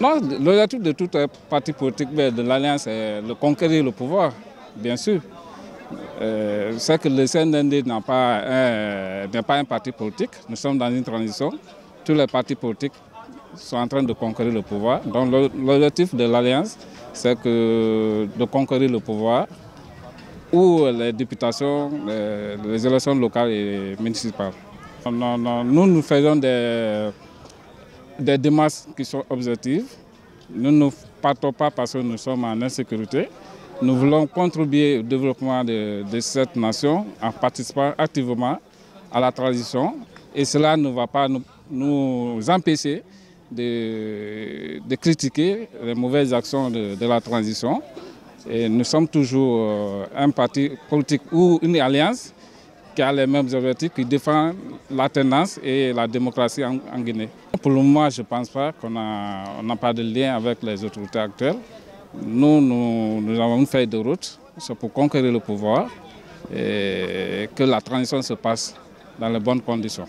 L'objectif de tout parti politique de l'Alliance est de conquérir le pouvoir, bien sûr. Euh, c'est que le CNND n'est pas, pas un parti politique. Nous sommes dans une transition. Tous les partis politiques sont en train de conquérir le pouvoir. Donc l'objectif de l'Alliance, c'est de conquérir le pouvoir ou les députations, les, élections locales et municipales. nous, nous faisons des, des démarches qui sont objectives. Nous ne partons pas parce que nous sommes en insécurité. Nous voulons contribuer au développement de, cette nation en participant activement à la transition. Et cela ne va pas nous, empêcher de, critiquer les mauvaises actions de, de la transition. Et nous sommes toujours euh, un parti politique ou une alliance qui a les mêmes objectifs, qui défend la tendance et la démocratie en, Guinée. Pour le moment, je ne pense pas qu'on n'a pas de lien avec les autorités actuelles. Nous, nous, avons une feuille de route, c'est pour conquérir le pouvoir et que la transition se passe dans les bonnes conditions.